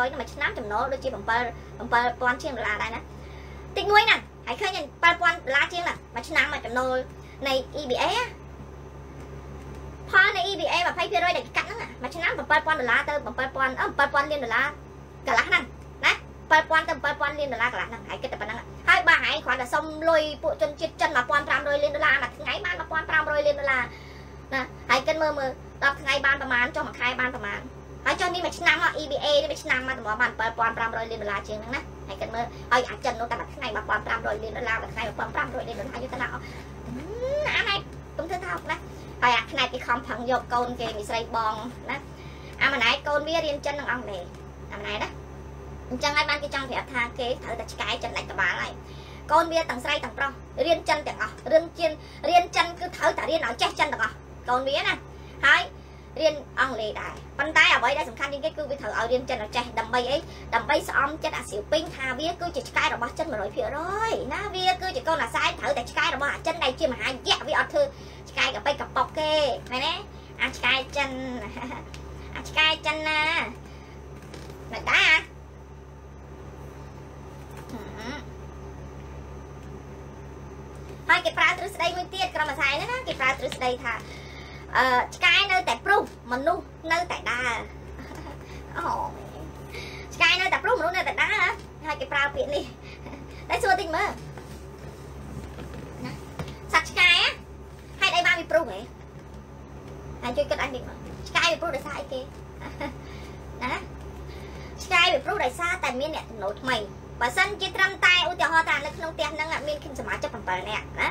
100%មួយឆ្នាំចំណូលដូចជា7 7000ជាងដុល្លារដែរណាតិចមួយណាហើយឃើញ7000ដុល្លារជាងណាមួយឆ្នាំមួយចំណូលនៃ EBA ផលនៃ EBA 20%ដែលកាត់ហ្នឹងមួយឆ្នាំ7000ដុល្លារទៅ7000 7000លានដុល្លារកន្លះហ្នឹងណា7000ទៅ7000លានដុល្លារកន្លះហ្នឹងហើយគិតតែប៉ុណ្្នឹងហើយបើហែងគ្រាន់តែសុំលុយពួកជនជាតិចិន1500លានដុល្លារមួយថ្ងៃបាន1500លានដុល្លារណាហើយគិតមើលមើល10ថ្ងៃបានប្រហែលចុះមួយខែបានប្រហែល ហើយចុះនេះមួយឆ្នាំមក EBA នេះមួយឆ្នាំមកតម្រាំបាន7500លានដុល្លារជាងហ្នឹងណាហើយគិតមើលហើយអាចចិននោះតែមួយថ្ងៃ1500លានដុល្លារមួយថ្ងៃ1500លានដុល្លារយកទៅណាអស់អានេះទុំធ្វើថោកណាហើយអាផ្នែកគេខំផឹងយកកូនគេមីស្រីបងណាអាម្នាក់កូនវារៀនចិននឹងអង់គ្លេសអាម្នាក់ណាអញ្ចឹងហើយបានគេចង់ប្រាប់ថាគេត្រូវតែឆ្កែចិនដាច់ក្បាលហើយកូនវាទាំងស្រីទាំងប្រុសរៀនចិនទាំងអស់រឿងជៀនរៀនចិនគឺត្រូវតែរៀនឲ្យចេះចិនទាំងអស់កូនវាណាហើយ រៀនអង់គ្លេសដែរប៉ុន្តែអ្វីដែលសំខាន់ជាងគេគឺវាត្រូវឲ្យរៀនចិនឲ្យចេះដើម្បីអីដើម្បីស្អំចិត្តអាសៀវពេញថាវាគឺជាឆ្កែរបស់ចិន100%ណាវាគឺជាកូនអាសែនត្រូវតែឆ្កែរបស់អាចិនដែលជាមហាយៈវាអត់ធ្វើឆ្កែកប៉ិកកប៉ុកគេមែនទេអាឆ្កែចិនអាឆ្កែចិនណាមិនដែរហើយគេប្រើទ្រឹស្ដីមួយទៀតក្រុមអាសែនណាគេប្រើទ្រឹស្ដីថា អឺឆ្កែនៅតែព្រុសមនុស្សនៅតែដើរអូឆ្កែនៅតែព្រុសមនុស្សនៅតែដើរហើយគេប្រើពាក្យនេះតែសួរតិចមើលណាសត្វឆ្កែហេតុអីបានវាព្រុសហ៎ហើយជួយគិតអញតិចមើលឆ្កែវាព្រុសដោយសារអីគេណាឆ្កែវាព្រុសដោយសារតែមានអ្នកចំណូលថ្មី បើសិនជាត្រឹមតែឧទាហរណ៍ថានៅក្នុងផ្ទះហ្នឹងមានសមាជិក7នាក់ណា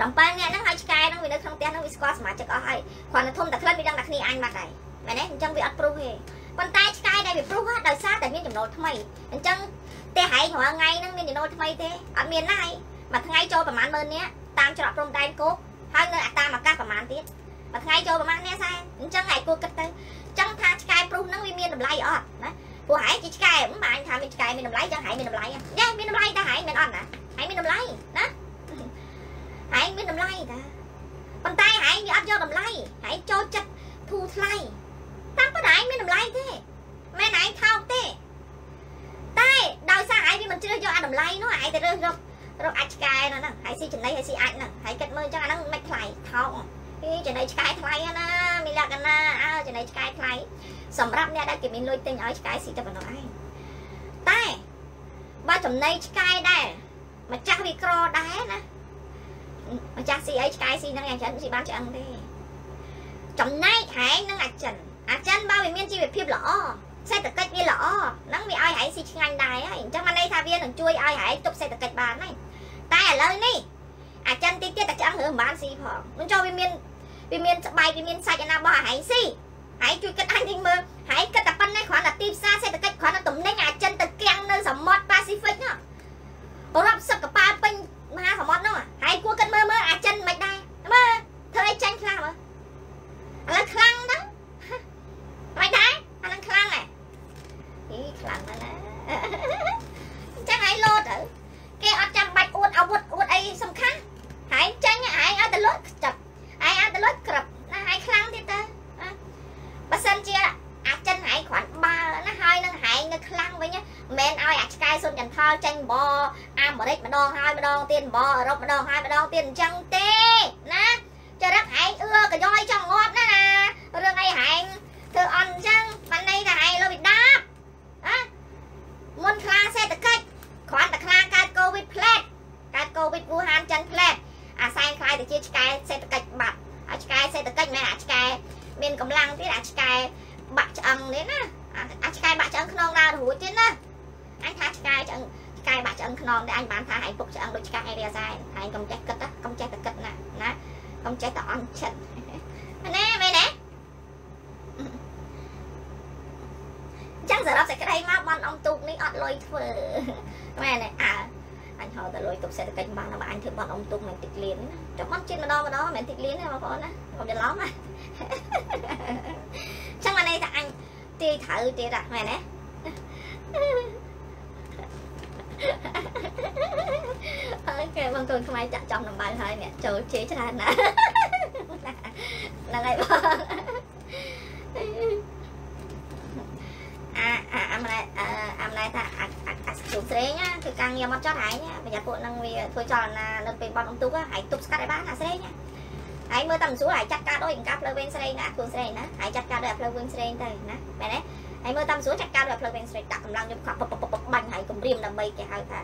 7នាក់ហ្នឹងហើយឆ្កែហ្នឹងវានៅក្នុងផ្ទះហ្នឹងវាស្គាល់សមាជិកអស់ហើយគ្រាន់តែធំតែក្លិនវាដឹងតែគ្នាអញបាត់ហើយមែនទេអញ្ចឹងវាអត់ព្រុសទេប៉ុន្តែឆ្កែដែលវាព្រុសដោយសារតែមានចំណូលថ្មីអញ្ចឹងផ្ទះហែងរាល់ថ្ងៃហ្នឹងមានចំណូលថ្មីទេអត់មានណាយមួយថ្ងៃចូលប្រហែល10000នាក់តាមច្រកព្រំដែនគោកហើយនៅតាមអាកាសប្រហែលទៀតមួយថ្ងៃចូលប្រហែលអ្នកសែអញ្ចឹងឯងគួរគិត លៃចឹងហែងមានតម្លៃយ៉ាងមានតម្លៃតែហែងមិនអត់ណាហែងមានតម្លៃណាហែងមានតម្លៃតាប៉ុន្តែហែងវាអត់យកតម្លៃហែងចូលចិត្តធូរថ្លៃតាមប៉ុន្តែហែងមានតម្លៃទេមិនហែងថោកទេតែដោយសារហែងវាមិនជ្រើសយកអាតម្លៃនោះហែងទៅរើសរករកអាចឆ្កែនោះហ្នឹងហើយស៊ីចំណីហើយស៊ីអាចហ្នឹងហើយគិតមើលអញ្ចឹងអាហ្នឹងមិនថ្លៃថោកអីចំណីឆ្កែថ្លៃណាមានលក្ខណៈអើចំណីឆ្កែថ្លៃសម្រាប់អ្នកដែលគេមានលុយទិញឲ្យឆ្កែស៊ីតែប៉ុណ្ណោះឯងតែ បើចំណីឆ្កែដែរម្ចាស់វាក្រដែរណាម្ចាស់ស៊ីអីឆ្កែស៊ីហ្នឹងយ៉ាងច្រើនស៊ីបានឆ្អឹងទេចំណែកហែងនឹងអាចិនអាចិនបើវាមានជីវភាពល្អសេដ្ឋកិច្ចវាល្អហ្នឹងវាឲ្យហែងស៊ីឆ្ងាញ់ដែរហើយអញ្ចឹងបានន័យថាវានឹងជួយឲ្យហែងទប់សេដ្ឋកិច្ចបានហើយតែឥឡូវនេះអាចិនតិចទៀតតែឆ្អឹងរឿងមិនបានស៊ីផងមិនចុះវាមានវាមានស្បែកវាមានសាច់ឯណារបស់ហែងស៊ីហើយជួយគិតអញវិញមើលហើយគិតតែប៉ុណ្ណេះគ្រាន់តែទីផ្សារសេដ្ឋកិច្ចគ្រាន់តែទំនិញអាចិនទៅគាំងនៅសមុទ្រប៉ា ស៊ីហ្វិកហ្នឹងរាប់សិបកប៉ាល់ពេញមហាសមុទ្រហ្នឹងហើយគួរគិតមើលមើលអាចិនមិនដែរមើលធ្វើអីចាញ់ខ្លាំងមើលឥឡូវខ្លាំងហ្នឹងមិនដែរអាហ្នឹងខ្លាំងហ៎អីខ្លាំងណាស់ណាអញ្ចឹងហើយលោតទៅគេអត់ចាំបាច់អួតអាវុធអួតអីសំខាន់ហើយចាញ់ហើយឲ្យតែលុតចាប់ហើយឲ្យតែលុតក្រឹបណាហើយខ្លាំងទៀតទៅបើសិនជាអាចិនហែងគ្រាន់បើណាហើយនឹងហែងនៅខ្លាំងវិញមិនមែនឲ្យអាឆ្កែសុនចន្ទផលចេញបអាមេរិកម្ដងហើយម្ដងទៀតបអឺរ៉ុបម្ដងហើយម្ដងទៀតអញ្ចឹងទេណាចរិតហែងអឺកយ៉យចង់ងាប់ណាណារឿងអីហែងធ្វើអន់អញ្ចឹងបានន័យថាហែងលោវិដាបណាមុនខ្លាសេដ្ឋកិច្ចគ្រាន់តែខ្លាកើតកូវីដផ្លែតកើតកូវីដវូហានចិនផ្លែតអាសែងខ្លាយទៅជាឆ្កែសេដ្ឋកិច្ចបាត់អាឆ្កែសេដ្ឋកិច្ចមិនអាឆ្កែមានកម្លាំងទៀតអាឆ្កែបាក់ឆ្អឹងនេះណាអាឆ្កែបាក់ឆ្អឹងខ្នងដើររួចទៀតណាអញថាឆ្កែឆ្អឹងឆ្កែបាក់ឆ្អឹងខ្នងតែអញបានថាឯងពុកឆ្អឹងដូចឆ្កែឯរាសែនឯងកុំចេះគិតណាកុំចេះតែគិតណាណាកុំចេះតែអន់ចិត្តណាមែនទេចឹងសរុបសេចក្តីមកបនអំទូកនេះអត់លុយធ្វើមែនទេអើអញហៅតែលុយទប់សេដ្ឋកិច្ចបានតែអញធ្វើបនអំទូកមិនតិចលៀនណាចុះបនជាតិម្ដងម្ដងមិនតិចលៀនទេបងប្អូនណាកុំច្រឡំណាចឹងអានេះថាអញទាយត្រូវទៀតហ៎មែនទេ បង កូនខ្មែរចាក់ចំដំបៅហើយអ្នកចូលជេរច្រើនណាស់ហ្នឹងហើយបងអាអាអាម៉ែអាម៉ែថាអាអាជុំស្រេងណាគឺការងារមកចត់ហើយប្រយ័ត្នពួកនឹងវាធ្វើចលនានៅពេលបត់អ៊ំទូកហើយទប់ស្កាត់ឲ្យបានអាស្រេងហើយមើលតាមស្រួលហើយចាត់ការដូចការផ្លូវវិញស្រេងណាខ្លួនស្រេងណាហើយចាត់ការដូចផ្លូវវិញស្រេងទៅណាមែនទេ ហើយមើលតាមស្រួលចាត់ការដូចផ្លូវវិញស្រេងដាក់កម្លាំងយកខប់ពពបាញ់ហើយគម្រាមដើម្បីគេហៅថា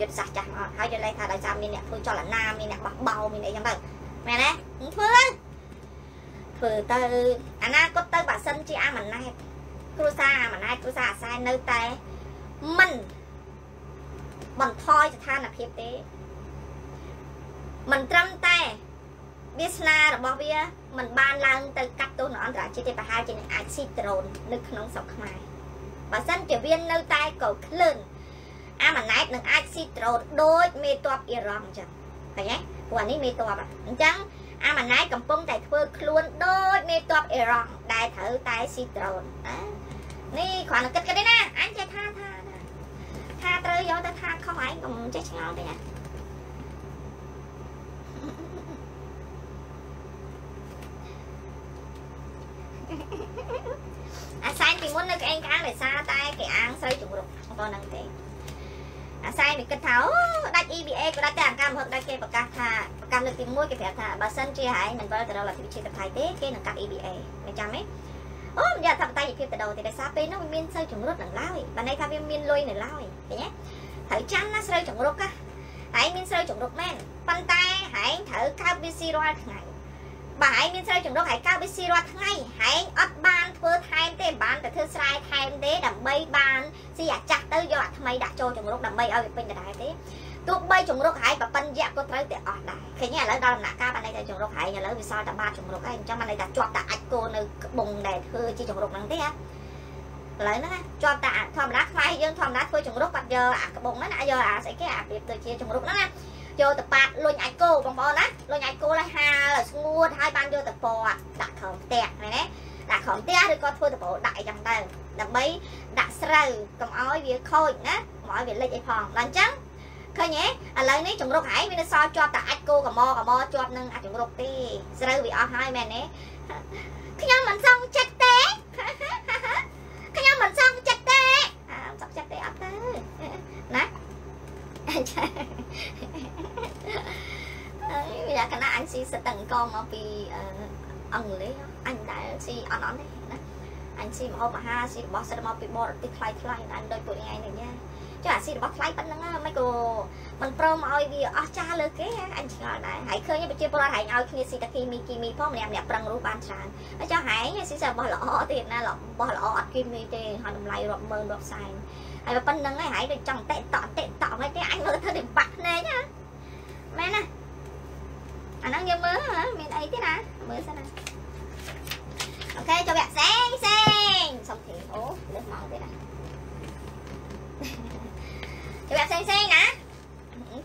យុទ្ធសាស្ត្រចាស់មកហើយយកលេខថាដោយសារមានអ្នកធ្វើចលនាមានអ្នកបោះបោមានអីចឹងទៅមែនទេធ្វើធ្វើទៅអនាគតទៅបើសិនជាអាម៉ាណែតគ្រួសារអាម៉ាណែតគ្រួសារអាសែននៅតែមិនបន្ថយស្ថានភាពទេមិនត្រឹមតែ វាសនារបស់វាมันបានឡើងទៅកាត់ទោសនៅអន្តរជាតិទេប្រហែលជានឹងអាចស៊ីដ្រូននៅក្នុងស្រុកខ្មែរបើសិនជាវានៅតែក៏ក្លឿនអាម៉ាណែតនឹងអាចស៊ីដ្រូនដូចមេតបអ៊ីរ៉ង់អញ្ចឹងឃើញទេព្រោះអានេះមេតបអញ្ចឹងអាម៉ាណែតកំពុងតែធ្វើខ្លួនដូចមេតបអ៊ីរ៉ង់ដែលត្រូវតែស៊ីដ្រូនណានេះគ្រាន់តែគិតគិតទេណាអញចេះថាថាថាត្រូវយកទៅថាខុសឯងកុំចេះឆ្ងល់ទេណាអាសែនពី មុននៅក្អេងក្អាងដោយសារតែគេអាងស្រីជំរុកបងហ្នឹងទេអាសែនវាគិតថាអូដាច់ EBA ក៏ដាច់តែអង្ការមហឹកដាច់គេប្រកាសថាប្រកាសលើកទី1គេប្រាប់ថាបើសិនជាហែងមិនវិលទៅរកលទ្ធិវិជាថៃទេគេនឹងកាត់ EBA មិនចាំទេអូមិនយកថាបតៃភាពទៅដោទេដោយសារពេលនោះវាមានស្រូវជំរុតនឹងឡើយបើន័យថាវាមានលុយនៅឡើយឃើញទេត្រូវចាំណាស្រូវជំរុកហ៎ហែងមានស្រូវជំរុកមែនប៉ុន្តែហែងត្រូវកើបវាស៊ីរាល់ថ្ងៃ បើឯងមានស្រូវចម្រុះហើយកើតវាស៊ីរាល់ថ្ងៃហែងអត់បានធ្វើថែមទេបានតែធ្វើស្រែថែមទេដើម្បីបានស៊ីអាចាស់ទៅយកអាថ្មីដាក់ចូលចម្រុះដើម្បីឲ្យវាពេញដដែលទេទោះបីចម្រុះហើយប្រពន្ធយៈក៏ត្រូវតែអស់ដែរឃើញទេឥឡូវដល់ដំណាក់កាលបានតែចម្រុះហើយឥឡូវវាសល់តែបាតចម្រុះហើយអញ្ចឹងបានតែជាប់តែអាចគោនៅក្បុងដែលធ្វើជាចម្រុះហ្នឹងទេហ៎ឥឡូវហ្នឹងជាប់តែធម្មតាខ្មែរយើងធម្មតាធ្វើចម្រុះបាត់យកអាក្បុងហ្នឹងណាយកអាស្អីគេអាប្រៀបទៅជាចម្រុះហ្នឹងណា យកទៅប៉ាតលុញអាចគោបងប្អូនណាលុញអាចគោឲ្យហាលស្ងួតហើយបានយកទៅពណ៌ដាក់ក្រោមផ្ទះឃើញទេដាក់ក្រោមផ្ទះឬក៏ធ្វើទៅប្រូដាក់អីចឹងទៅដើម្បីដាក់ស្រូវកុំឲ្យវាខូចណាកុំឲ្យវាលិចអីផងដល់អញ្ចឹងឃើញទេឥឡូវនេះជំរុកឯងវានៅសល់ជាប់តែអាចគោកមកមជាប់នឹងអាចជំរុកទេស្រូវវាអស់ហើយមែនទេខ្ញុំមិនសងចិត្តទេខ្ញុំមិនសងចិត្តទេអើសងចិត្តទេអត់ទេណា វាកណាអញស៊ីសិតតអង្គមកពីអង់គ្លេសអញដែលស៊ីអត់អត់ទេណាអញស៊ីមកហូបអាហារស៊ីរបស់សិតមកពីបរទេសថ្លៃថ្លៃអញដូចពួកថ្ងៃនេះចាចុះអាស៊ីរបស់ថ្លៃប៉ុណ្្នឹងមិនក៏មិនព្រមឲ្យវាអស់ចាស់លើគេអញឆ្ងល់ដែរហើយឃើញប្រជាពលរដ្ឋហែងឲ្យគ្នាស៊ីតាគីមីគីមីផងម្នាក់ម្នាក់ប្រឹងរូបបានច្រើនហើយចុះហែងស៊ីសិរបស់ល្អទៀតណារបស់ល្អអត់គីមីទេហើយតម្លៃរាប់ម៉ឺនរាប់សែន ហើយប៉ុណ្្នឹងហើយហែងដូចចង់តេតតតេតតហ្នឹងទេអញមើលធ្វើតែបាក់ភ្នែកណាមែនណាអាហ្នឹងយើងមើលមានអីទៀតណាមើលសិនណាអូខេចូលវគ្គផ្សេងផ្សេងសុំធីអូលើសម៉ោងទៀតណាចូលវគ្គផ្សេងផ្សេងណា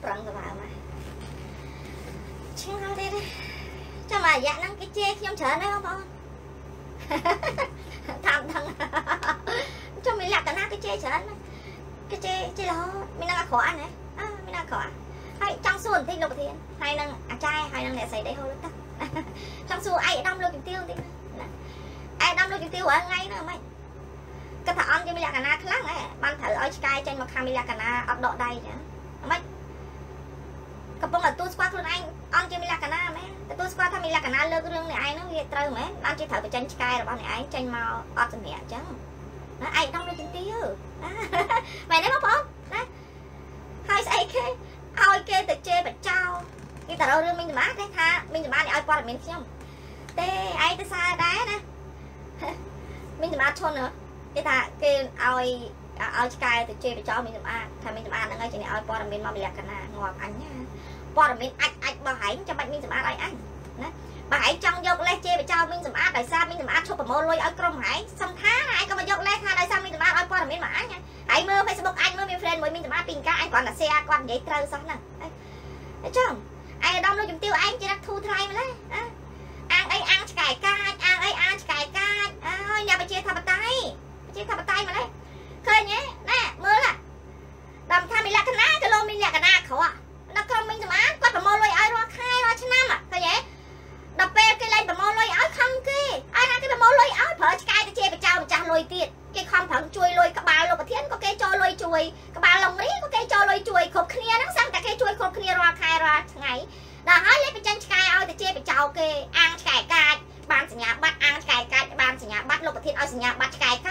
ប្រឹងទៅបើមកឆ្ងល់ទៀតចាំអារយៈហ្នឹងគេជេរខ្ញុំច្រើនណាស់បងប្អូនតាមដឹងចាំមានលក្ខណៈគេជេរច្រើនណាស់ គេជេរជេររហូតមាននឹងអាក្រក់ណាអើមានអាក្រក់ហើយចង់សួរបន្តិចលោកប្រធានហើយនឹងអាចារ្យហើយនឹងអ្នកស្រីដីហូលទឹកចង់សួរឯកឧត្តមលោកជំទាវបន្តិចណាឯកឧត្តមលោកជំទាវរាល់ថ្ងៃហ្នឹងហ្មងគាត់ថាអន់ជាមានលក្ខណៈខ្លាំងហ៎បានត្រូវឲ្យឆ្កែចេញមកខាងមានលក្ខណៈអត់ដកដៃចឹងហ្មងកំពុងតែទូស្គាល់ខ្លួនឯងអន់ជាមានលក្ខណៈមែនទទួលស្គាល់ថាមានលក្ខណៈលើករឿងនេះឯងហ្នឹងវាត្រូវមែនបានជាត្រូវបញ្ចេញឆ្កែរបស់នេះឯងចេញមកអត់សម្រាប់អញ្ចឹង ណាឯកឧត្តមលោកជំទាវមែនទេបងប្អូនណាហើយស្អីគេឲ្យគេទៅជេរបចោគេទៅរករឿងមីងសម្បត្តិទេថាមីងសម្បត្តិឲ្យព័ត៌មានខ្ញុំទេឯងទៅសារដែរណាមីងសម្បត្តិឈុនគេថាគេឲ្យឲ្យឆ្កែទៅជេរបចោមីងសម្បត្តិថាមីងសម្បត្តិហ្នឹងឲ្យជាអ្នកឲ្យព័ត៌មានមកលក្ខណៈងាប់អញណាព័ត៌មានអាចអាចរបស់ឯងចាំបាច់មីងសម្បត្តិឲ្យអញណា បើឯងចង់យកលេសជេរបចោមីងសម្បត្តិដោយសារមីងសម្បត្តិឈប់ប្រមូលលុយឲ្យក្រុមឯងសំថាឯងក៏មកយកលេសថាដោយសារមីងសម្បត្តិឲ្យព័ត៌មានមកអញហើយមើល Facebook អញមើលមាន friend មួយមីងសម្បត្តិពីកាអញគ្រាន់តែ share គាត់និយាយត្រូវសោះហ្នឹងអញ្ចឹងឯកឧត្តមលោកជំទាវឯងជារកធូរថ្លៃម្លេះអាងអីអាងឆ្កែកាចអាងអីអាងឆ្កែកាចអើយអ្នកប្រជាធិបតេយ្យប្រជាធិបតេយ្យម្លេះឃើញទេណែមើលដល់ថាមានលក្ខណៈក៏លោកមានលក្ខណៈអាក្រក់ដល់ក្រុមមីងសម្បត្តិ ដល់ពេលគេលែងប្រមូលលុយឲ្យខឹងគេអាណាគេប្រមូលលុយឲ្យប្រើឆ្កែទៅជាប្រជាម្ចាស់លុយទៀតគេខំប្រឹងជួយលុយក្បាលលោកប្រធានក៏គេចូលលុយជួយក្បាលលោកនេះក៏គេចូលលុយជួយគ្រប់គ្នាហ្នឹងសឹងតែគេជួយគ្រប់គ្នារាល់ខែរាល់ថ្ងៃដល់ហើយលេបបញ្ចេញឆ្កែឲ្យទៅជាប្រជាគេអាងឆ្កែកាចបានសញ្ញាបត្រអាងឆ្កែកាចបានសញ្ញាបត្រលោកប្រធានឲ្យសញ្ញាបត្រឆ្កែកាច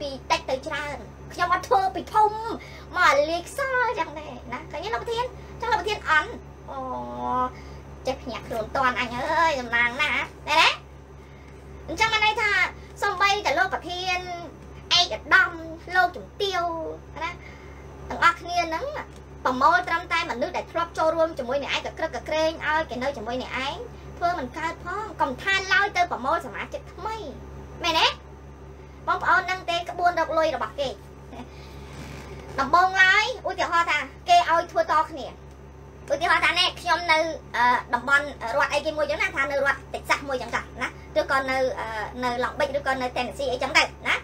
ពីតិចទៅច្រើនខ្ញុំអត់ធ្វើពីធំមកលាយខ្សលអញ្ចឹងដែរណាឃើញទេលោកប្រធានចឹងលោកប្រធានអន់អូចេះភ្ញាក់ខ្លួនតន់អញអើយតំណាងណាតែណាអញ្ចឹងមានន័យថាសំបីតែលោកប្រធានឯកឧត្តមលោកជំទាវណាទាំងអស់គ្នាហ្នឹងប្រមូលត្រឹមតែមនុស្សដែលធ្លាប់ចូលរួមជាមួយអ្នកឯងក៏ក្រឹកក៏ក្រែងឲ្យគេនៅជាមួយអ្នកឯងធ្វើមិនកើតផងកំឋានឡើយទៅប្រមូលសមាជិកថ្មីមែនទេ បងប្អូននឹងទេក្បួនរកលុយរបស់គេដំបងឡើយឧទាហរណ៍ថាគេឲ្យធ្វើតគ្នាឧទាហរណ៍ថានេះខ្ញុំនៅតំបន់រដ្ឋអីគេមួយចឹងណាថានៅរដ្ឋតិចសាសមួយចឹងចាណាឬក៏នៅនៅឡង់បិចឬក៏នៅតេនស៊ីអីចឹងដែរណា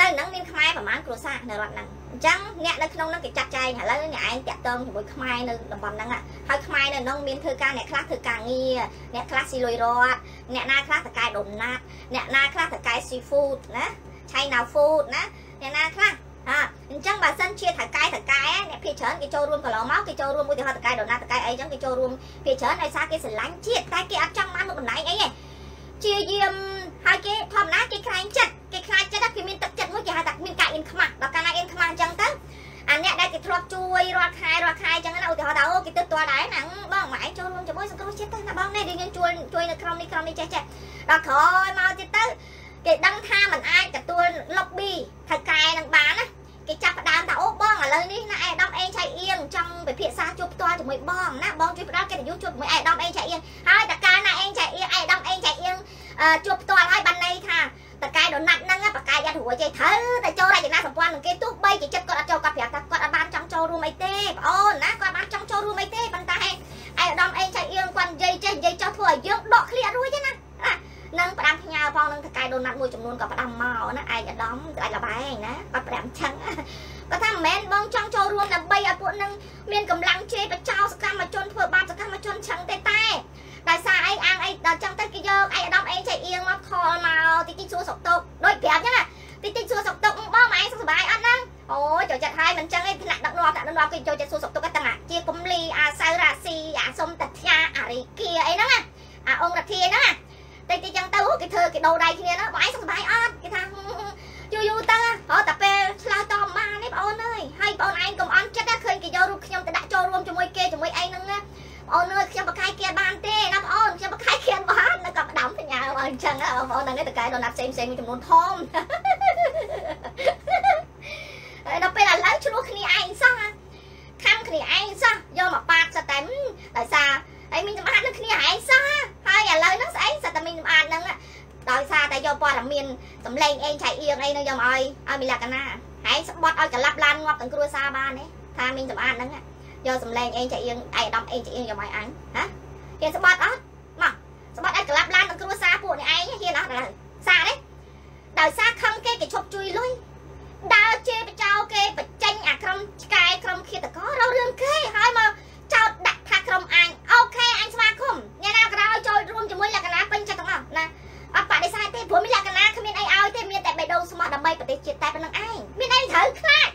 នៅហ្នឹងមានខ្មែរប្រហែលគ្រួសារនៅរដ្ឋហ្នឹងអញ្ចឹងអ្នកនៅក្នុងហ្នឹងគេចាត់ចែងឥឡូវអ្នកឯងតាក់ទងជាមួយខ្មែរនៅតំបន់ហ្នឹងហើយខ្មែរនៅហ្នឹងមានធ្វើការអ្នកខ្លះធ្វើការងារអ្នកខ្លះស៊ីលុយរត់ អ្នកណាខ្លះតកែដូណាតអ្នកណាខ្លះតកែ seafood ណា China food ណាអ្នកណាខ្លះហាអញ្ចឹងបើសិនជាថៅកែថៅកែអ្នកភាគច្រើនគេចូលរួមកន្លងមកគេចូលរួមឧទាហរណ៍ថៅកែដូណាតកែអីចឹងគេចូលរួមភាគច្រើនដោយសារគេស្រឡាញ់ជាតិតែគេអត់ចង់បានមុខតំណែងអីទេជាយាមហើយគេធម្មតាគេខ្លាញ់ចិត្តគេខ្លាចចិត្តគេមានទឹកចិត្តមួយគេហៅថាមានការអៀនខ្មាស់ដល់កាលណាអៀនខ្មាស់អញ្ចឹងទៅ អាអ្នកដែលគេធ្លាប់ជួយរាល់ខែរាល់ខែអញ្ចឹងណាឧទាហរណ៍ថាអូគេទៅទាល់ដែរណាបងម៉ែចូលរួមជាមួយសង្គ្រោះជាតិទៅណាបងនេះយើងជួយជួយនៅក្រុមនេះក្រុមនេះចេះចេះដល់ក្រោយមកទៀតទៅគេដឹងថាมันអាចទទួល lobby ថៅកែនឹងបានណាគេចាប់ផ្ដើមថាអូបងឥឡូវនេះណាអេដាមអេងឆៃអៀងចង់ពិភាក្សាជួបផ្ទាល់ជាមួយបងណាបងជួយផ្ដល់កិត្តិយសជួបជាមួយអេដាមអេងឆៃអៀងហើយតកាលណាអេងឆៃអៀងអេដាមអេងឆៃអៀងជួបផ្ទាល់ហើយបានន័យថាតកែដូណាត់ហ្នឹងបកាយយ៉ាត់ រួចទេត្រូវតែចូលរចនាសម្ព័ន្ធនឹងគេទោះបីជាចិត្តគាត់អត់ចូលគាត់ប្រាប់ថាគាត់អត់បានចង់ចូលរួមអីទេបងអូនណាគាត់បានចង់ចូលរួមអីទេប៉ុន្តែអេដាមអេងឆៃអៀងគាត់និយាយចេះនិយាយចោះធ្វើឲ្យយើងដកឃ្លៀរួចទេណានឹងផ្ដាំផ្ញើផងនឹងតកែដូណាត់មួយចំនួនក៏ផ្ដាំមកណាឯកអាដាមអាចលបែងណាគាត់ផ្ដាំឆឹងគាត់ថាមិនមែនបងចង់ចូលរួមដើម្បីឲ្យពួកនឹងមានកម្លាំងជេរបចោសកម្ម គេចូលចិត្តសួរសុកតុកទាំងអាជាកំលីអាសៅរ៉ាស៊ីអាសុំតធ្យាអារីគៀអីហ្នឹងណាអាអង្គរធាហ្នឹងណាតិចតិចចឹងទៅគេធ្វើគេដោដៃគ្នាណាបងឯងសុខសប្បាយអត់គេថាយូរយូរទៅរត់តែពេលឆ្លើយតបបាននេះបងអូនអើយហើយបងឯងកុំអន់ចិត្តណាឃើញគេយករូបខ្ញុំទៅដាក់ចូលរួមជាមួយគេជាមួយឯងហ្នឹងណាបងអូនអើយខ្ញុំបកាយគៀនបានទេណាបងអូនខ្ញុំបកាយគៀនបាននៅក៏ផ្ដាំបញ្ញាមកអញ្ចឹងបងអូនហ្នឹងទៅកាយដល់ណាត់ផ្សេងផ្សេងមួយចំនួនធំហើយដល់ពេលឥឡូវឆ្លោះគ្នាឯងសោះខំគ្នាឯងសោះយកមកប៉ាតសិតតែដោយសារហើយមីងសម្អាតនឹងគ្នាឯងសោះហើយឥឡូវហ្នឹងស្អីសិតតែមីងសម្អាតហ្នឹងដោយសារតែយកព័ត៌មានសម្លេងអេងឆៃអៀងអីនឹងយក មកឲ្យឲ្យមានលក្ខណៈហើយស្បត់ឲ្យកលាប់ឡានងាប់ទាំងគ្រួសារបានទេថាមីងសម្អាតហ្នឹងយកសម្លេងអេងឆៃអៀងឯកឧត្តមអេងឆៃអៀងយកមកឲ្យអញហ៎គេស្បត់អត់មកស្បត់ឲ្យកលាប់ឡានទាំងគ្រួសារពួកនេះឯងហ៊ានអត់ដល់សារទេដោយសារខឹងគេគេឈប់ជួយលុយដើរជេរបចោគេបញ្ចេញអាក្រុមឆ្កែក្រុមឃាតកររករឿងគេហើយមកចោតដាក់ថាក្រុមអញអូខេអញស្វាគមន៍អ្នកណាក៏ដោយចូលរួមជាមួយលក្ខណៈពេញចិត្តទាំងអស់ណាអត់បដិសេធទេព្រោះមានលក្ខណៈគ្មានអីឲ្យទេ មានតែបេះដូងស្មោះដើម្បីប្រទេសជាតិតែប៉ុណ្្នឹងឯងមានអីត្រូវខ្លាច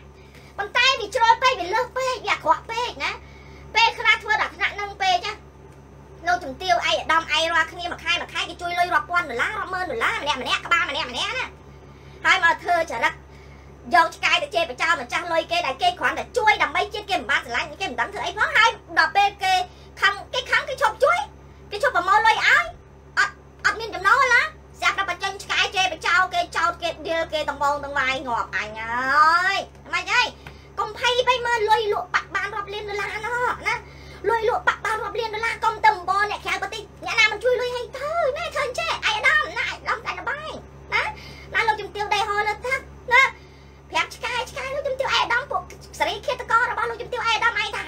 ប៉ុន្តែវាជ្រុលពេកវាលើសពេកវាអាក្រក់ពេកណាពេលខ្លះធ្វើដល់ថ្នាក់នឹងពេកចាលោកជំទាវឯកឧត្តមឯងរាល់គ្នាមួយខែមួយខែគេជួយលុយរាប់ពាន់ដុល្លាររាប់ម៉ឺនដុល្លារម្នាក់ម្នាក់ក្បាលម្នាក់ម្នាក់ណាហើយមកធ្វើចរិតយកឆ្កែទៅជេរបចោលម្ចាស់លុយគេដែលគេគ្រាន់តែជួយដើម្បីជាតិគេមិនបានស្រឡាញ់គេមិនដឹងធ្វើអីផងហើយដល់ពេលគេខឹងគេខឹងគេឈប់ជួយគេឈប់ប្រមូលលុយឲ្យអត់អត់មានចំណូលណាស្រាប់តែបញ្ចេញឆ្កែជេប ចោលគេចោតគេឌីលគេតំបងទាំងវាយងាប់អញហើយមិនអីកុំភ័យបីមើលលុយលក់បាក់បានរាប់លានដុល្លារណោះណាលុយលក់បាក់បានរាប់លានដុល្លារកុំទៅអំបរអ្នកក្រៅប្រទេសអ្នកណាមិនជួយលុយឲ្យទៅណាឃើញចេះអាយដាមណាអាយដាមតែលបាយណាណាលោកជំទាវដេហោលើទឹកណាប្រាប់ឆ្កែឆ្កែលោកជំទាវអាយដាមពួកសេរីឃាតកររបស់លោកជំទាវអាយដាមឯងថា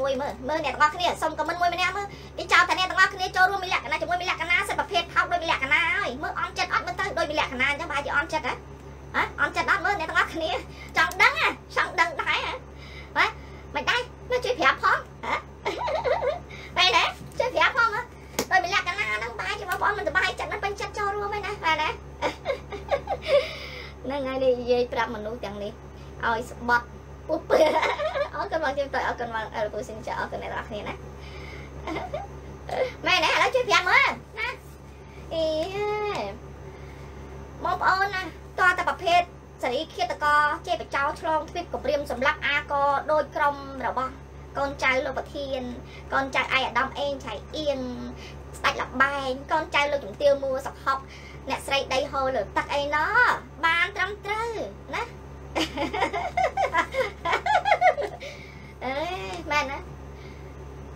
មើលសុំមួយមើលមើលអ្នកទាំងអស់គ្នាសុំខមមិនមួយម្នាក់មើលគេចោលតែអ្នកទាំងអស់គ្នាចូលរួមមានលក្ខណៈជាមួយមានលក្ខណៈសិតប្រភេទថោកដោយមានលក្ខណៈហើយមើលអន់ចិត្តអត់មើលទៅដោយមានលក្ខណៈអញ្ចឹងបែរជាអន់ចិត្តហ៎ហ៎អន់ចិត្តអត់មើលអ្នកទាំងអស់គ្នាចង់ដឹងហ៎ចង់ដឹងដែរហ៎បាទមិនដែរមើលជួយប្រាប់ផងហ៎បែរណាជួយប្រាប់ផងហ៎ដោយមានលក្ខណៈហ្នឹងបែរជាបងប្អូនមិនសប្បាយចិត្តមិនពេញចិត្តចូលរួមឯណាបាទណាហ្នឹងហើយនេះនិយាយប្រាប់មនុស្សទាំងនេះឲ្យស្បត់ ពុះពើអរគុណបងជួយទៅអរគុណបងអរគុណសិនចាអរគុណអ្នកនរគ្នាណាមែនទេឥឡូវជួយប្រាប់មើលណាអីបងប្អូនណាតើតែប្រភេទសេរីឃាតករចេបចោឆ្លងទ្វីបកព្រាមសម្រាប់អាកដោយក្រុមរបស់កូនចៅលោកប្រធានកូនចៅឯអាដាមអេងឆៃអៀងស្ដេចលបែងកូនចៅលោកជំទាវមួសុខហុកអ្នកស្រីដីហូរលើទឹកអីណោះបានត្រឹមត្រូវណា អេមែនណា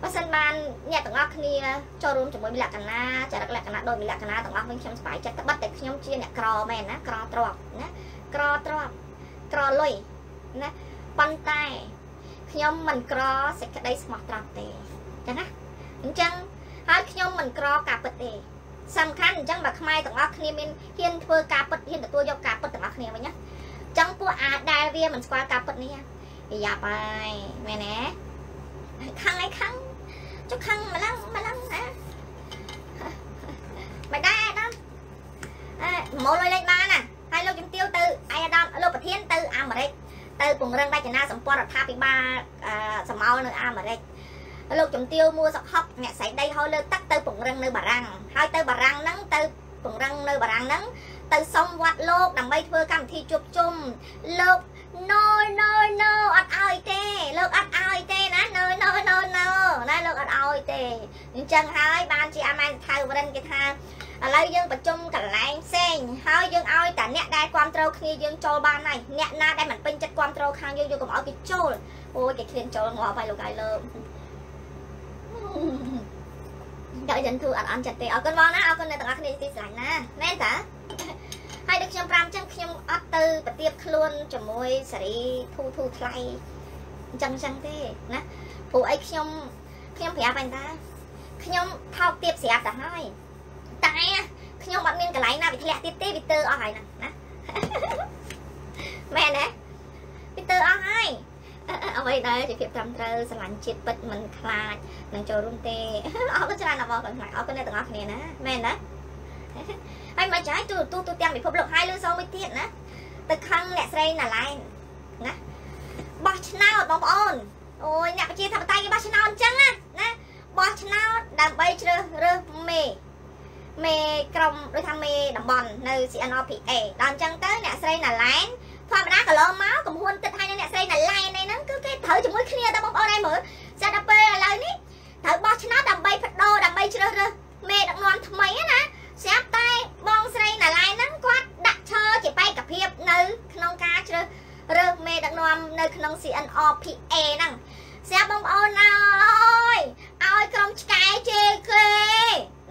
បើសិនបានអ្នកទាំងអស់គ្នាចូលរួមជាមួយលក្ខណៈចរិតលក្ខណៈដូចលក្ខណៈទាំងអស់វិញខ្ញុំសប្បាយចិត្តតែបាត់តែខ្ញុំជាអ្នកក្រមែនណាក្រទ្របណាក្រទ្របក្រលុយណាប៉ុន្តែខ្ញុំមិនក្រសេចក្តីស្មោះត្រង់ទេចឹងណាអញ្ចឹងហើយខ្ញុំមិនក្រការពិតទេសំខាន់អញ្ចឹងបើខ្មែរទាំងអស់គ្នាមានហ៊ានធ្វើការពិតហ៊ានទទួលយកការពិតទាំងអស់គ្នាវិញណាអញ្ចឹងពួកអាដែលវាមិនស្គាល់ការពិតនេះយ៉ាប់ហើយមែនទេខឹងឲ្យខឹងចុះខឹងម្លឹងម្លឹងណាមិនដែរអាដាមអេមកលុយលេខបានណាហើយលោកជំទាវទៅអាយអាដាមលោកប្រធានទៅអាមេរិកទៅពង្រឹងរចនាសម្ព័ន្ធរដ្ឋាភិបាលសមោលនៅអាមេរិកលោកជំទាវមួសុកហុកអ្នកស្រីដីហៅលើទឹកទៅពង្រឹងនៅបារាំងហើយទៅបារាំងហ្នឹងទៅពង្រឹងនៅបារាំងហ្នឹង ទៅសុំវត្តលោកដើម្បីធ្វើកម្មវិធីជួបជុំលោក no no no អត់ឲ្យទេលោកអត់ឲ្យទេណា no no no no ណាលោកអត់ឲ្យទេអញ្ចឹងហើយបានជាអាម៉ែនថៅវរិនគេថាឥឡូវយើងប្រជុំកន្លែងផ្សេងហើយយើងឲ្យតែអ្នកដែលគ្រប់គ្រងគ្នាយើងចូលបានហើយអ្នកណាដែលមិនពេញចិត្តគ្រប់គ្រងខាងយើងយើងកុំឲ្យគេចូលអូយគេឃ្លានចូលងាប់ហើយលោកហើយលើដល់យើងទូអត់អន់ចិត្តទេអរគុណបងណាអរគុណអ្នកទាំងអស់គ្នាទីស្រឡាញ់ណាមែនតា ហើយដូចខ្ញុំ5ចឹងខ្ញុំអត់ទៅប្រទៀបខ្លួនជាមួយសេរីធូធូថ្លៃអញ្ចឹងចឹងទេណាព្រោះអីខ្ញុំខ្ញុំប្រាប់អញតាខ្ញុំថោកទៀបស្រាប់ទៅហើយតែខ្ញុំអត់មានកន្លែងណាវាធ្លាក់ទៀតទេវាទើអស់ហើយណាណាមែនទេវាទើអស់ហើយអ្វីដែលជាភាពត្រឹមត្រូវស្រឡាញ់ជាតិពិតមិនខ្លាចនឹងចូលរួមទេអរគុណច្រើនអរគុណខ្លាំងអរគុណអ្នកទាំងអស់គ្នាណាមែនណា ហើយមកចាយទូទូទូទាំងពិភពលោកហើយលើសមួយទៀតណាទៅខឹងអ្នកស្រីណាឡែនណាបោះឆ្នោតបងប្អូនអូយអ្នកប្រជាធិបតេយ្យគេបោះឆ្នោតអញ្ចឹងណាណាបោះឆ្នោតដើម្បីជ្រើសរើសមេមេក្រុមដូចថាមេតំបន់នៅ CNRPA ដល់អញ្ចឹងទៅអ្នកស្រីណាឡែនធម្មតាកន្លងមកកំហួនទឹកហើយអ្នកស្រីណាឡែននេះហ្នឹងគឺគេត្រូវជាមួយគ្នាតែបងប្អូនឯងមើលស្រាប់តែពេលឥឡូវនេះត្រូវបោះឆ្នោតដើម្បីបដូរដើម្បីជ្រើសរើសមេដឹកនាំថ្មីណា ស្រាប់តែបងស្រីណាឡែនហ្នឹងគាត់ដាក់ឈើជាបេក្ខភាពនៅ ក្នុងការជ្រើសរើសមេដឹកនាំនៅក្នុង CNRPA ហ្នឹងស្រាប់បងប្អូនអើយឲ្យក្រុមឆ្កែជេគេ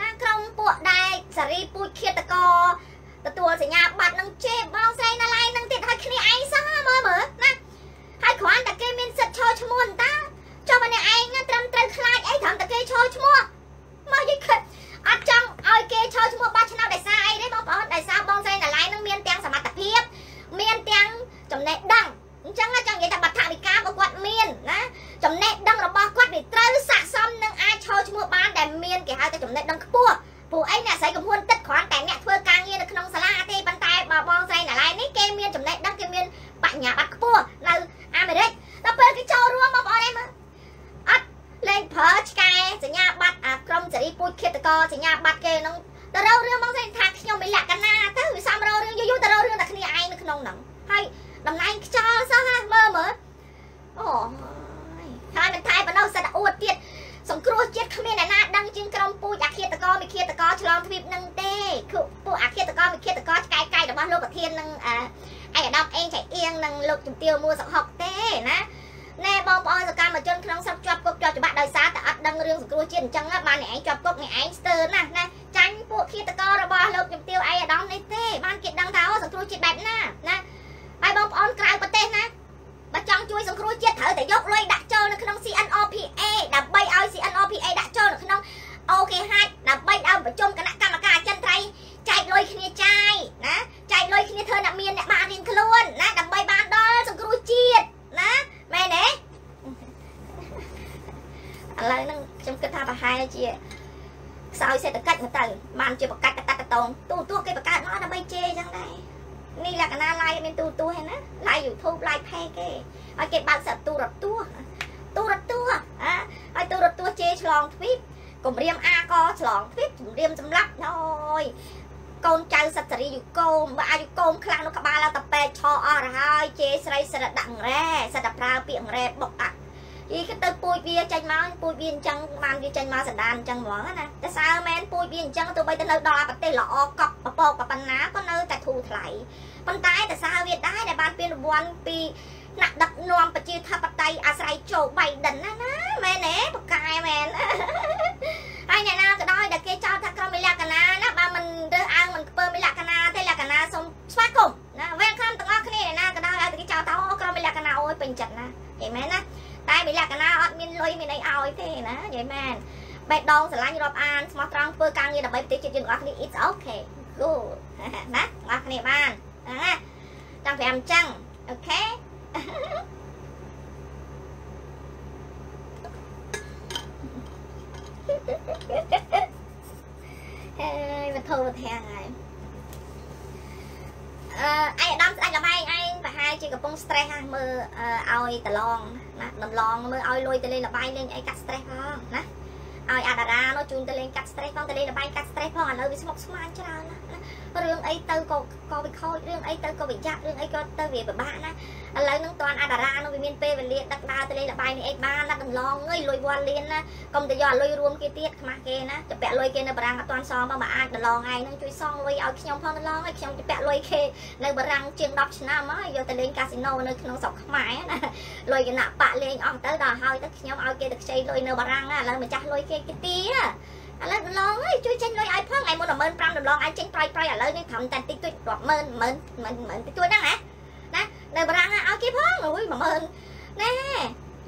ណាក្រុមពួកដែលសារីពូជឃាតកទទួលសញ្ញាបត្រនឹងជេបងស្រីណាឡៃនឹងទៀតឲ្យគ្នាឯងសោះមើលមើលណាហើយគ្រាន់តែគេមានសិទ្ធឈរឈ្មោះតាចុះបើអ្នកឯងត្រឹមត្រូវខ្លាចអីត្រឹមតែគេឈរឈ្មោះមាន អត់ចង់ឲ្យគេឈរឈ្មោះបោះឆ្នោតដោយសារអីទេបងប្អូនដោយសារបងស្រីណាឡៃនឹងមានទាំងសមត្ថភាព មានទាំងចំណេះដឹង អ្នកឯងជាប់គុកអ្នកឯងស្ទើរណាស់ណាចាញ់ពួកឃាតកោរបស់លោកជំទាវអេអាដាមនេះទេបានគេដឹងថាអូសង្គ្រោះជាតិបែបណាណាហើយបងប្អូនក្រៅប្រទេសណាបើចង់ជួយសង្គ្រោះជាតិត្រូវតែយកលុយដាក់ចូលនៅក្នុង CNOPA ដើម្បីឲ្យ CNOPA ដាក់ចូលនៅក្នុង OKH ដើម្បីឲ្យប្រជុំគណៈកម្មការអចិន្ត្រៃយ៍ចែកលុយគ្នាចាយណាចែកលុយគ្នាធ្វើអ្នកមានអ្នកបានរៀងខ្លួនណាដើម្បីបានដល់សង្គ្រោះជាតិណាមែនទេឥឡូវហ្នឹងខ្ញុំគិតថាប្រហែលជាខ្សោយសេដ្ឋកិច្ចមកទៅបានជាបកាច់កតាក់កតងទូទួគេបង្កើតមកដើម្បីជេរអញ្ចឹងដែរនេះលក្ខណៈ live មានទូទួហ្នឹងណា live YouTube live page គេហើយគេបើកសិតទូរទស្សន៍ទូរទស្សន៍អាហើយទូរទស្សន៍ជេរឆ្លងទ្វីបគម្រាមអាកឆ្លងទ្វីបគម្រាមសម្លាប់អូយកូនចៅសត្វសេរីយុគមបើអាយុគមខ្លាំងនៅក្បាលឡើងតពេកឆអស់ទៅហើយជេ រស្រីសិតដាក់រ៉ែសិតតែប្រើពាក្យរ៉ែបុកអាយីគេទៅពូជវាចេញមកពូជវាអញ្ចឹងបានវាចេញមកសណ្ដានអញ្ចឹងហ្មងណាតែសើមែនពូជវាអញ្ចឹងទោះបីទៅនៅដល់ប្រទេសល្អកប់ពពកប៉ុណ្ណាក៏នៅតែធូរថ្លៃប៉ុន្តែតែសើវាដែរដែលបានពានរង្វាន់ពីថ្នាក់ដឹកនាំប្រជាធិបតេយ្យអាស្រ័យโจ Biden ណាណាមែនទេបកែមែនហើយអ្នកណាក៏ដោយដែលគេចោទថាក្រុមមីលក្ខណាណាបើមិនរើសអើងមិនខ្ពើមីលក្ខណាទេលក្ខណាសូមស្វាគមន៍ លក្ខណាអូយពេញចិត្តណានិយាយមែនណាតែមីលក្ខណាអត់មានលុយមានអីឲ្យទេណានិយាយមែនបេះដូងស្រឡាញ់រាប់អានស្មោះត្រង់ធ្វើការងារដើម្បីប្រទេសជាតិយើងទាំងអស់គ្នា it's okay good ណាទាំងអស់គ្នាបានណាតាំងពីអញ្ចឹងអូខេហើយមកធូរមកធាំងហើយអឺឯអាដាមស្ដាច់លបែងឯ ងប្រហែលជាកំពុង stress ហ្នឹងមើលឲ្យតឡងណាដំឡងមើលឲ្យលុយទៅលេងលបែងលេងអីកាត់ stress ផងណាឲ្យអាតារានោះជូនទៅលេងកាត់ stress ផងទៅលេងលបែងកាត់ stress ផងឥឡូវវាស្មុគស្មាញច្រើនណា រឿងអីទៅក៏ក៏វាខូចរឿងអីទៅក៏វាយ៉ាក់រឿងអីក៏ទៅវាពិបាកណាឥឡូវនឹងតាន់អាតារានោះវាមានពេលវេលាដឹកដើរទៅលេងលបាយនេះអីបានណាដំឡងអើយលុយវ៉ាន់លៀនណាកុំទៅយកលុយរួមគេទៀតខ្មាស់គេណាទៅពាក់លុយគេនៅបារាំងអត់តាន់សងមកមកអាចដំឡងឯងនឹងជួយសងលុយឲ្យខ្ញុំផងដំឡងឲ្យខ្ញុំទៅពាក់លុយគេនៅបារាំងជាង10ឆ្នាំហើយយកទៅលេងកាស៊ីណូនៅក្នុងស្រុកខ្មែរណាលុយគណៈបាក់លេងអស់ទៅដល់ហើយទៅខ្ញុំឲ្យគេទៅខ្ចីលុយនៅបារាំងណាឥឡូវម្ចាស់លុយគេគេទីណា ឥឡូវដំឡងអើយជួយចេញលុយឲ្យផងឯមុន15000ដំឡងអាចចេញប្រយប្រយឥឡូវនេះត្រឹមតែតិចតួចរាប់ម៉ឺនម៉ឺនម៉ឺនម៉ឺនតិចតួចហ្នឹងណាណានៅបារាំងឲ្យគេផងអុយ10000ណែ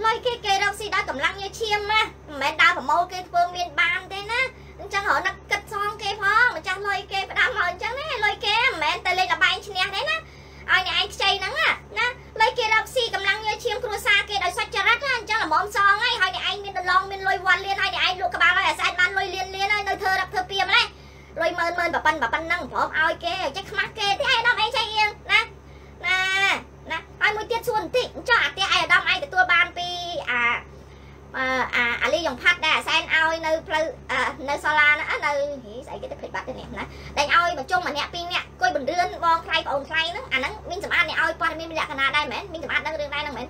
លុយគេគេរកស៊ីដល់កម្លាំងញើឈាមណាមិនមែនដើរប្រមូលគេធ្វើមានបានទេណាអញ្ចឹងរកនឹកគិតសងគេផងម្ចាស់លុយគេផ្ដាំមកអញ្ចឹងណាលុយគេមិនមែនទៅលេងលបែងឈ្នះទេណាឲ្យអ្នកឯងខ្ចីហ្នឹងណា ណាលុយគេរកស៊ីកម្លាំងញើឈាមគ្រួសារគេដោយសុចរិតណាអញ្ចឹងល្មមសងហើយហើយអ្នកឯងមានដលងមានលុយវ៉ាន់លៀនហើយអ្នកឯងលក់ក្បាលឲ្យអាសាច់បានលុយលៀនលៀនហើយនៅធ្វើរកធ្វើពីម្លេះលុយម៉ឺនម៉ឺនប៉ប៉ិនប៉ប៉ិនហ្នឹងព្រមឲ្យគេចេះខ្មាស់គេទេឯដល់ឯងចៃអៀងណាណាណាហើយមួយទៀតសួរបន្តិចចុះអាផ្ទះឯអាដាមឯងទទួលបានពីអា អាអាលីយ៉ុងផាត់ដែលអាសែនឲ្យនៅផ្លូវនៅសាលាណានៅស្អីគេទៅភ្លេចបាត់ទៅនេះណាតែឲ្យមកជុំម្នាក់ពីរនាក់គួយបណ្រឿនបងថ្លៃបងអូនថ្លៃហ្នឹងអាហ្នឹងមីងសម្អាតអ្នកឲ្យព័ត៌មានលក្ខណៈដែរមែនមីងសម្អាតដឹងរឿងដែរហ្នឹងមែន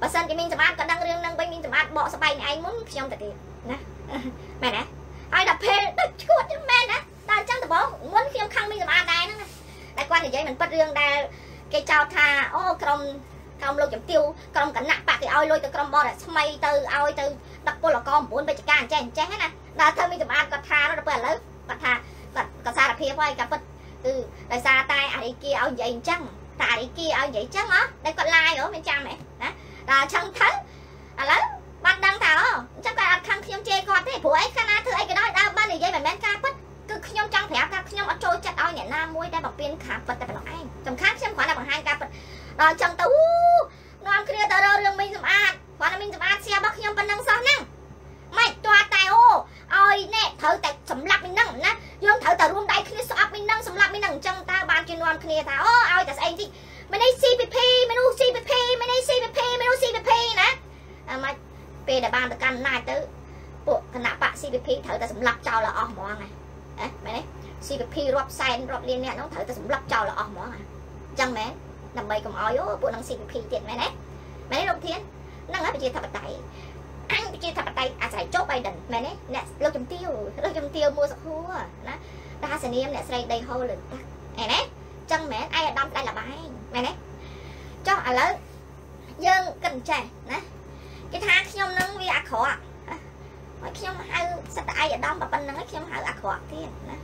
បើសិនជាមីងសម្អាតក៏ដឹងរឿងហ្នឹងវិញមីងសម្អាតបកស្បែកឯងមុនខ្ញុំទៅទៀតណាមែនទេហើយដល់ពេលដូចឈួតចឹងមែនណាដល់អញ្ចឹងដំបូងមុនខ្ញុំខឹងមីងសម្អាតដែរហ្នឹងតែគាត់និយាយមិនពិតរឿងដែលគេចោទថាអូក្រុម ក្រុមលោកជំទាវក្រុមគណៈបកគេឲ្យលុយទៅក្រុមបរស្មីទៅឲ្យទៅដឹកពលក9បេចការអញ្ចេះអញ្ចេះណាដល់ធ្វើមានសម្អាតគាត់ថាដល់ពេលឥឡូវគាត់ថាគាត់គាត់សារភាពហើយគាត់ពិតគឺដោយសារតែអារីគីឲ្យនិយាយអញ្ចឹងតែអារីគីឲ្យនិយាយអញ្ចឹងហ៎តែគាត់ឡាយហ៎មិនចាំហ៎ណាដល់អញ្ចឹងទៅឥឡូវបាត់ដឹងថាអូអញ្ចឹងគាត់អត់ខឹងខ្ញុំជេរគាត់ទេព្រោះអីកាលណាធ្វើអីក៏ដោយដើរបាននិយាយមិនមែនការពិតគឺខ្ញុំចង់ប្រាប់ថាខ្ញុំអត់ចូលចិត្តឲ្យអ្នកណាមួយដែលបំពេញការពិតតែប៉ុណ្ណោះឯងសំខាន់ខ្ញុំគ្រាន់តែបង្ហាញការពិត ដល់ចឹងទៅអូនាំគ្នាទៅរករឿងមីងសម្អាតគាត់មីងសម្អាតស្អារបស់ខ្ញុំប៉ុណ្ណឹងសោះហ្នឹងមិនទាល់តែអូឲ្យនេះត្រូវតែសម្លាប់មីងហ្នឹងណាយើងត្រូវតែរួមដៃគ្នាស្អប់មីងហ្នឹងសម្លាប់មីងហ្នឹងអញ្ចឹងតើបានជានាំគ្នាថាអូឲ្យតែស្អីតិចមីងនេះ CPP មនុស្ស CPP មីងនេះ CPP មនុស្ស CPP ណាអាម៉េចពេលដែលបានទៅកាន់អំណាចទៅពួកគណៈបក CPP ត្រូវតែសម្លាប់ចោលអស់ហ្មងហ៎មែនទេ CPP រាប់សែនរាប់លានអ្នកហ្នឹងត្រូវតែសម្លាប់ចោលអស់ហ្មងអញ្ចឹងមែន ដើម្បីកុំឲ្យអូពួកនឹង CPP ទៀតមែនទេមែនទេលោកធានហ្នឹងហើយប្រជាធិបតេយ្យអញប្រជាធិបតេយ្យអាស្រ័យចុះ Biden មែនទេអ្នកលោកជំទាវលោកជំទាវមួសុខួរណាដាសនាមអ្នកស្រីដីហូលលើតាមែនទេចឹងមែនឯអាដាមផ្ដាច់លបែងមែនទេចុះឥឡូវយើងគិតចេះណាគេថាខ្ញុំនឹងវាអាក្រក់ហើយខ្ញុំហៅសត្វឯអាដាមប៉ុណ្្នឹងខ្ញុំហៅអាក្រក់ទៀតណា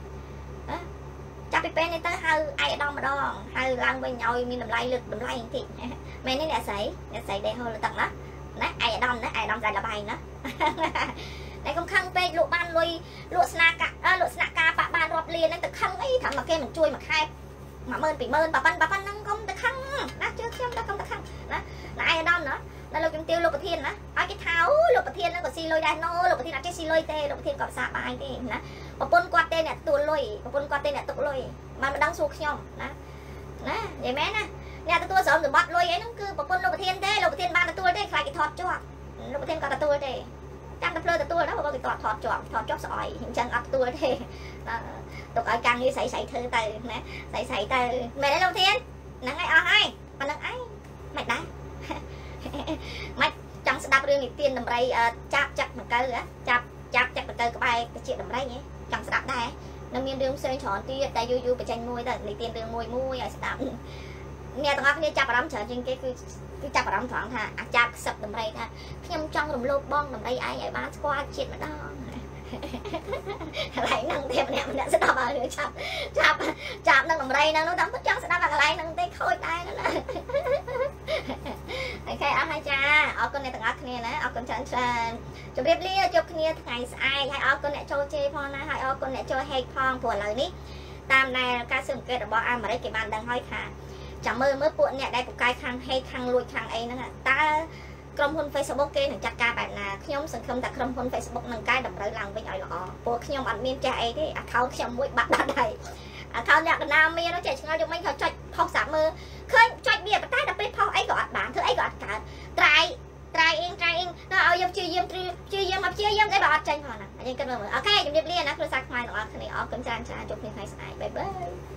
ចាប់ពីពេលនេះទៅហៅឯកឧត្តមម្ដងហៅឡើងវិញឲ្យមានតម្លៃលើកតម្លៃបន្តិចមែនទេអ្នកស្រីអ្នកស្រីដេហូលទឹកណាណាឯកឧត្តមណាឯកឧត្តមស្រីលបាយណាតែកុំខឹងពេកលក់បានលុយលក់ស្នាកាលក់ស្នាក់ការបាក់បានរាប់លានហ្នឹងទៅខឹងអីថាមកគេមិនជួយមួយខែ10000 20000ប៉ប៉ិនប៉ប៉ិនហ្នឹងកុំទៅខឹងណាជឿខ្ញុំទៅកុំទៅខឹងណាណាឯកឧត្តមណាដល់លោកជំទាវលោកប្រធានណាឲ្យគេថាអូលោកប្រធានហ្នឹងក៏ស៊ីលុយដែរណូលោកប្រធានអត់ចេះស៊ីលុយទេលោកប្រធានក៏ភាសាបាយទេណា ប្រពន្ធគាត់ទេអ្នកទទួលលុយប្រពន្ធគាត់ទេអ្នកទុកលុយបានមិនដឹងសួរខ្ញុំណាណានិយាយមែនណាអ្នកទទួលស្រោមសម្បត្តិលុយអីហ្នឹងគឺប្រពន្ធលោកប្រធានទេលោកប្រធានបានទទួលទេខ្លាចគេថតជាប់លោកប្រធានក៏ទទួលទេចាំតែភ្លើទទួលណាបើគេគាត់ថតជាប់ថតជាប់ស្អុយអញ្ចឹងអត់ទទួលទេទុកឲ្យការងារស្រីស្រីធ្វើទៅណាស្រីស្រីទៅមែនទេលោកប្រធានហ្នឹងហើយអស់ហើយប៉ុណ្្នឹងឯងមិនដែរមិនចង់ស្ដាប់រឿងនិទានដំរីចាប់ចាក់ដង្កូវចាប់ចាប់ចាក់ដង្កូវក្បែរតិចដំរីហ៎ ចង់ស្ដាប់ដែរនឹងមានរឿងផ្សេងច្រើនទៀតតែយូរយូរបញ្ចេញមួយទៅនិទានរឿងមួយមួយឲ្យស្ដាប់អ្នកទាំងអស់គ្នាចាប់អារម្មណ៍ច្រើនជាងគេគឺគឺចាប់អារម្មណ៍ត្រង់ថាអាចារ្យខ្សឹបដំរីថាខ្ញុំចង់រំលោភបងដំរីឯងឲ្យបានស្គាល់ជាតិម្ដង កន្លែងហ្នឹងទេម្នាក់ម្នាក់ស្ដាប់ឲ្យចាប់ចាប់ចាប់នឹងដំរីហ្នឹងនោះតែមិនចង់ស្ដាប់អាកន្លែងហ្នឹងទេខូចដែរណាអូខេអរហើយចាអរគុណអ្នកទាំងអស់គ្នាណាអរគុណច្រើនច្រើនជម្រាបលាជួបគ្នាថ្ងៃស្អែកហើយអរគុណអ្នកចូលជេរផងណាហើយអរគុណអ្នកចូលហេកផងព្រោះឥឡូវនេះតាមដែលការស៊ើបអង្កេតរបស់អាមេរិកគេបានដឹងហើយថាចាំមើលមើលពួកអ្នកដែលពូកែខាងហេកខាងលួចខាងអីហ្នឹងតើ ក្រុមហ៊ុន Facebook គេនឹងចាត់ការបែបណាខ្ញុំសង្ឃឹមថាក្រុមហ៊ុន Facebook នឹងកែតម្រូវឡើងវិញឲ្យល្អព្រោះខ្ញុំអត់មានចេះអីទេ account ខ្ញុំមួយបាត់បាត់ហើយ account លក្ខណៈមានចេះឆ្ងល់យកមិញគាត់ចុចផុសសាមើលឃើញចុចវាប៉ុន្តែដល់ពេលផុសអីក៏អត់បានធ្វើអីក៏អត់កើត try try in try in ដល់ឲ្យយើងព្យាយាមព្យាយាមមកព្យាយាមតែបើអត់ចាញ់ផងណាយើងគិតមើលអូខេជំរាបលាណាគ្រូសាស្ត្រខ្មែរទាំងអស់គ្នាអរគុណច្រើនច្រើនជួបគ្នាថ្ងៃស្អែកបាយបាយ